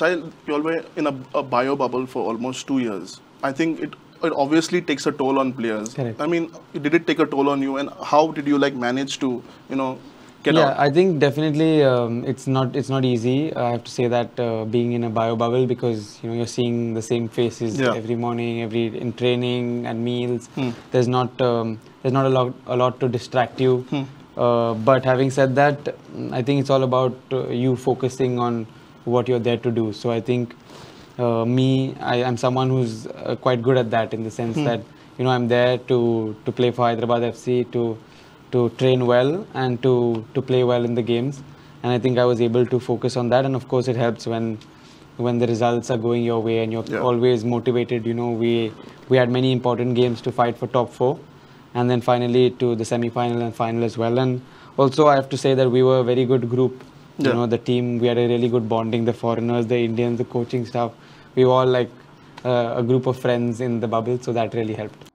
Sahil, you all were in a, a bio bubble for almost two years. I think it it obviously takes a toll on players. Correct. I mean, did it take a toll on you, and how did you like manage to, you know, get yeah, out? I think definitely um, it's not it's not easy. I have to say that uh, being in a bio bubble because you know you're seeing the same faces Yeah. every morning, every in training and meals. Hmm. There's not um, there's not a lot a lot to distract you. Hmm. Uh, but having said that, I think it's all about uh, you focusing on what you're there to do. So I think uh, me, I am someone who's uh, quite good at that in the sense Hmm. that you know I'm there to to play for Hyderabad FC to to train well and to to play well in the games. And I think I was able to focus on that. And of course, it helps when when the results are going your way and you're Yeah. always motivated. You know, we we had many important games to fight for top four, and then finally to the semi-final and final as well. And also, I have to say that we were a very good group. You know, the team we had a really good bonding. The foreigners, the Indians, the coaching staff. We were all like uh, a group of friends in the bubble, so that really helped.